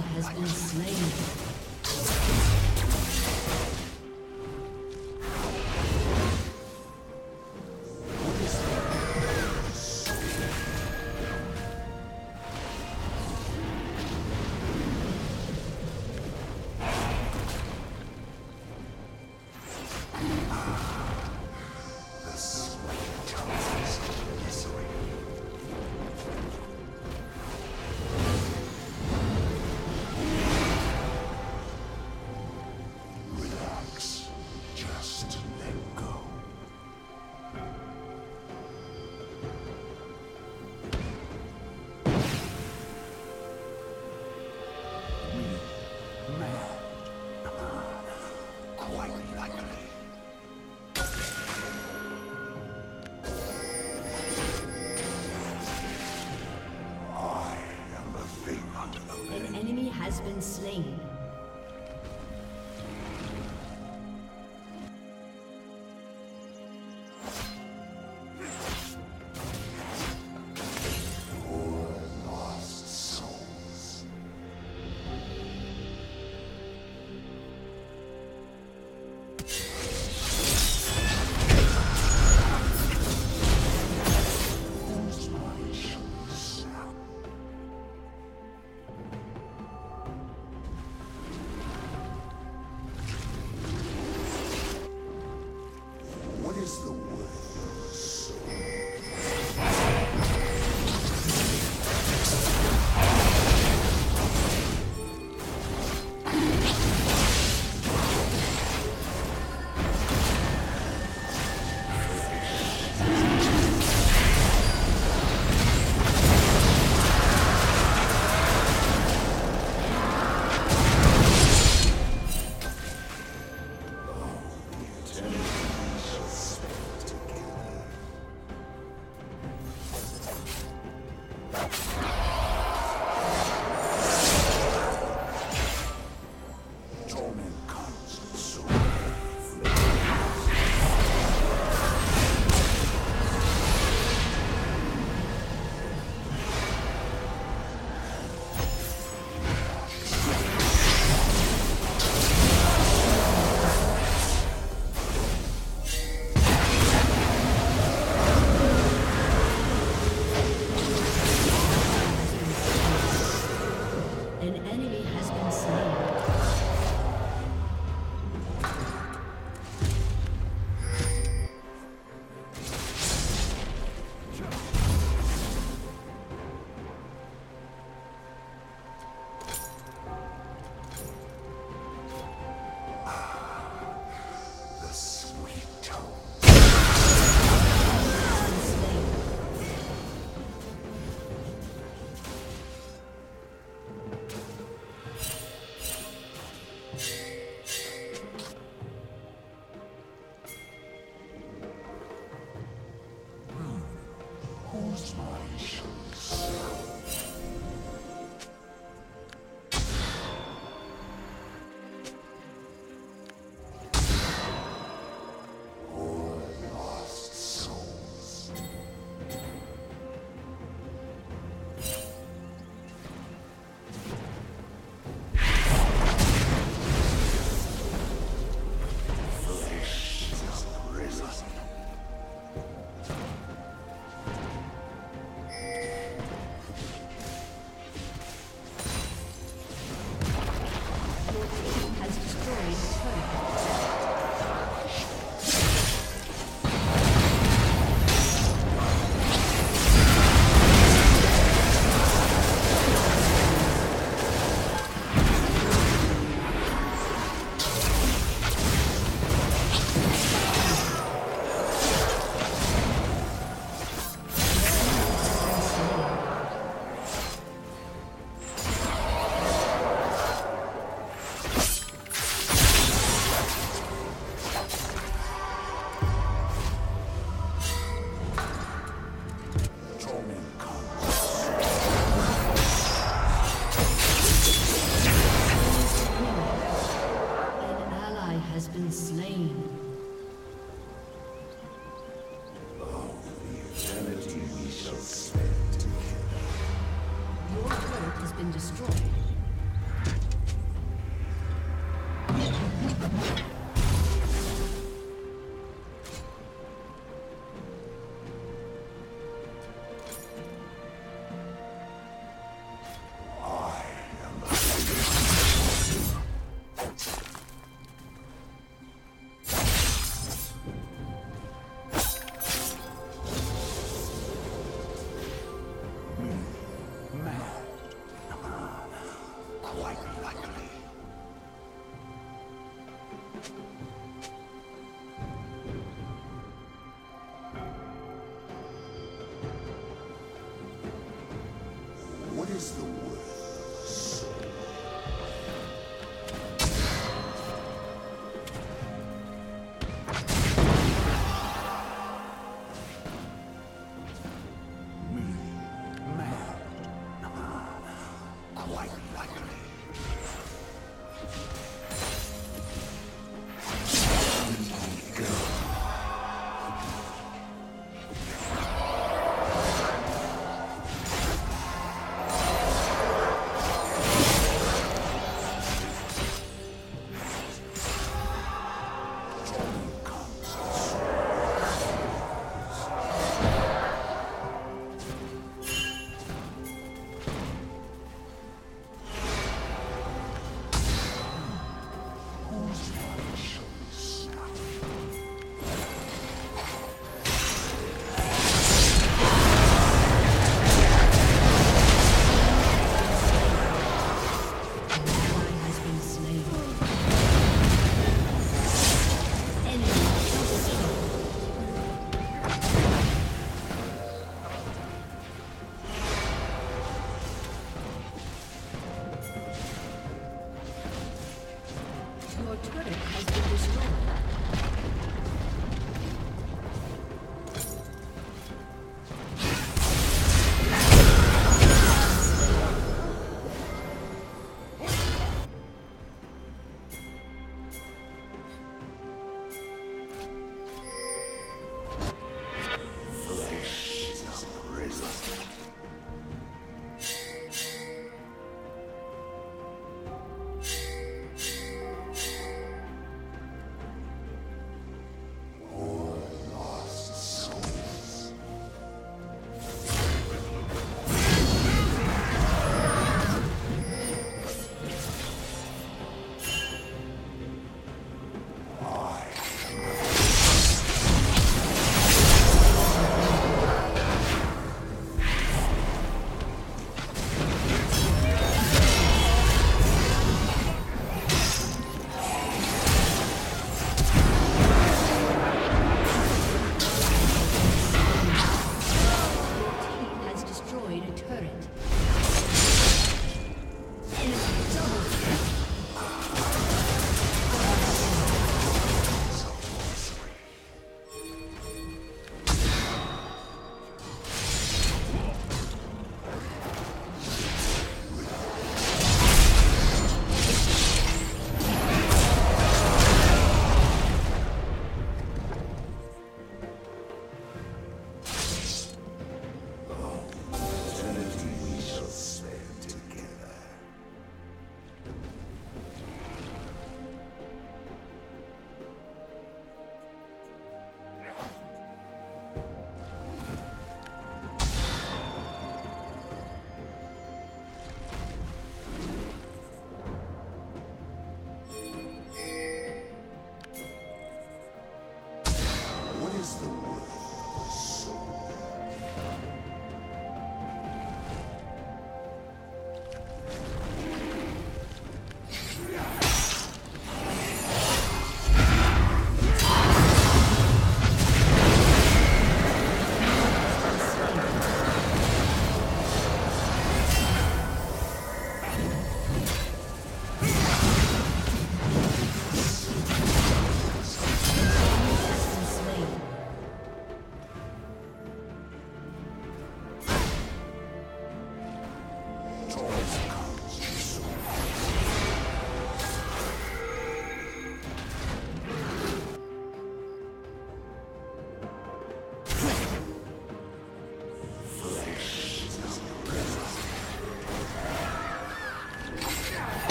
Has been slain. destroyed.